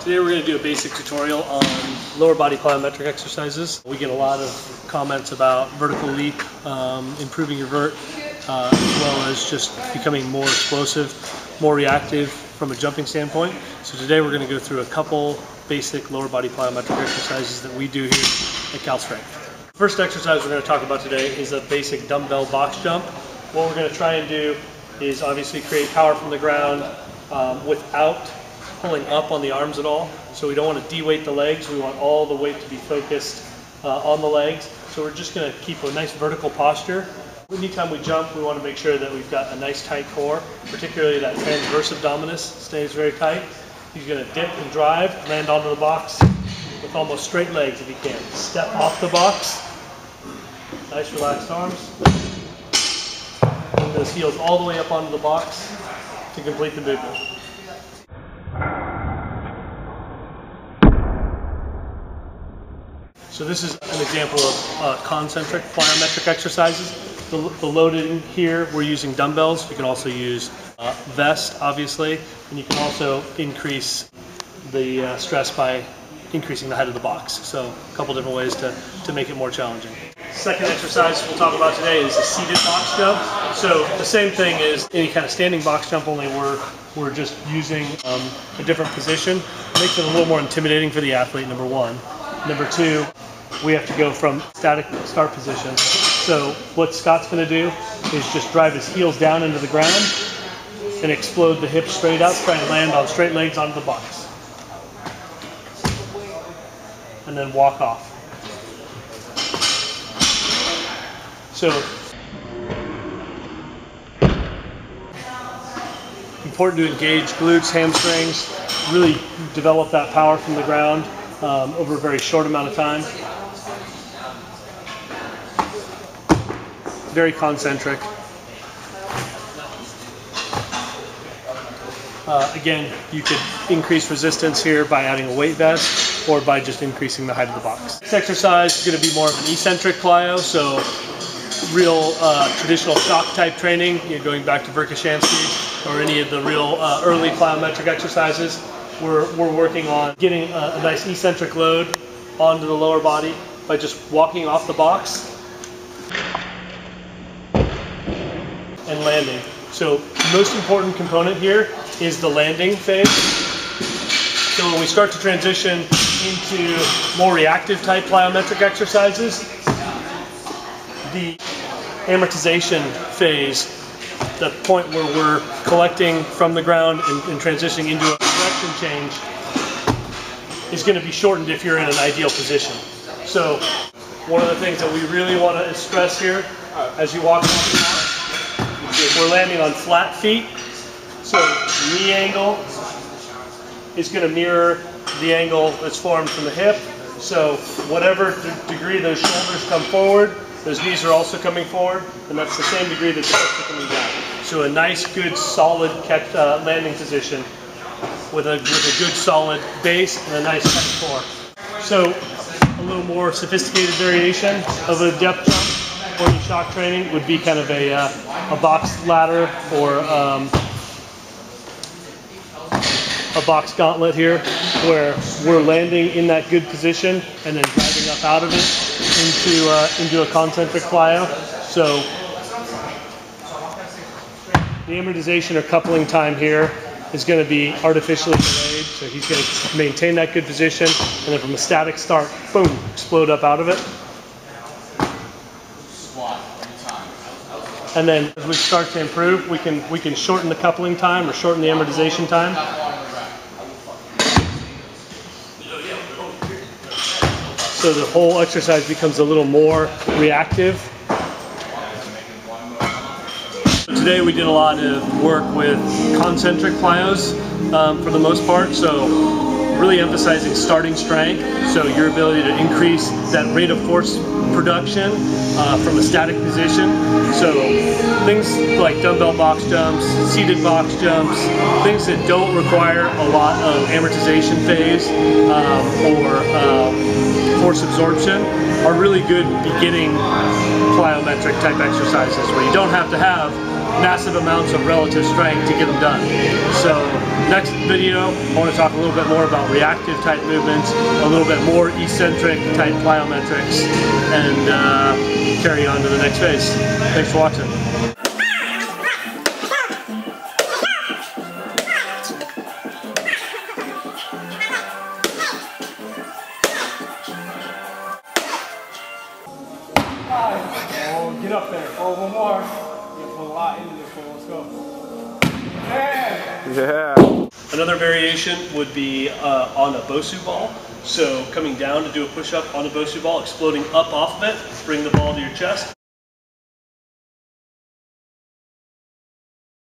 Today we're going to do a basic tutorial on lower body plyometric exercises. We get a lot of comments about vertical leap, um, improving your vert, uh, as well as just becoming more explosive, more reactive from a jumping standpoint. So today we're going to go through a couple basic lower body plyometric exercises that we do here at Cal Strength. First exercise we're going to talk about today is a basic dumbbell box jump. What we're going to try and do is obviously create power from the ground um, without pulling up on the arms at all. So we don't want to de-weight the legs. We want all the weight to be focused uh, on the legs. So we're just going to keep a nice vertical posture. Anytime we jump, we want to make sure that we've got a nice tight core, particularly that transverse abdominis stays very tight. He's going to dip and drive, land onto the box with almost straight legs if he can. Step off the box. Nice relaxed arms. Bring those heels all the way up onto the box to complete the movement. So this is an example of uh, concentric plyometric exercises. The, the loading here, we're using dumbbells. You can also use uh, vest, obviously, and you can also increase the uh, stress by increasing the height of the box. So a couple different ways to, to make it more challenging. Second exercise we'll talk about today is a seated box jump. So the same thing as any kind of standing box jump, only we're, we're just using um, a different position. It makes it a little more intimidating for the athlete, number one. Number two, we have to go from static start position. So what Scott's going to do is just drive his heels down into the ground and explode the hips straight up, try and land on straight legs onto the box. And then walk off. So important to engage glutes, hamstrings, really develop that power from the ground um, over a very short amount of time. Very concentric. Uh, again, you could increase resistance here by adding a weight vest or by just increasing the height of the box. This exercise is going to be more of an eccentric plyo, so real uh, traditional shock type training, you know, going back to Verkhoshansky or any of the real uh, early plyometric exercises we're, we're working on getting a, a nice eccentric load onto the lower body by just walking off the box and landing. So most important component here is the landing phase. So when we start to transition into more reactive type plyometric exercises, the amortization phase the point where we're collecting from the ground and, and transitioning into a direction change is going to be shortened if you're in an ideal position. So one of the things that we really want to stress here as you walk we're landing on flat feet. So knee angle is going to mirror the angle that's formed from the hip. So whatever degree those shoulders come forward, those knees are also coming forward, and that's the same degree that the hips are coming down. So a nice, good, solid catch, uh, landing position with a, with a good, solid base and a nice tight core. So a little more sophisticated variation of a depth jump or shock training would be kind of a, uh, a box ladder or um, a box gauntlet here where we're landing in that good position and then driving up out of it into, uh, into a concentric plyo. So the amortization or coupling time here is going to be artificially delayed. So he's going to maintain that good position and then from a static start, boom, explode up out of it. And then as we start to improve, we can, we can shorten the coupling time or shorten the amortization time. so the whole exercise becomes a little more reactive. Today we did a lot of work with concentric plyos um, for the most part, so really emphasizing starting strength, so your ability to increase that rate of force production uh, from a static position. So things like dumbbell box jumps, seated box jumps, things that don't require a lot of amortization phase um, or um, force absorption are really good beginning plyometric type exercises where you don't have to have massive amounts of relative strength to get them done. So Next video, I want to talk a little bit more about reactive type movements, a little bit more eccentric type plyometrics, and uh, carry on to the next phase. Thanks for watching. Oh, get up there. Oh, one more. A lot into this one. Let's go. Yeah. Yeah. Another variation would be uh, on a Bosu ball. So coming down to do a push-up on a Bosu ball, exploding up off of it, bring the ball to your chest.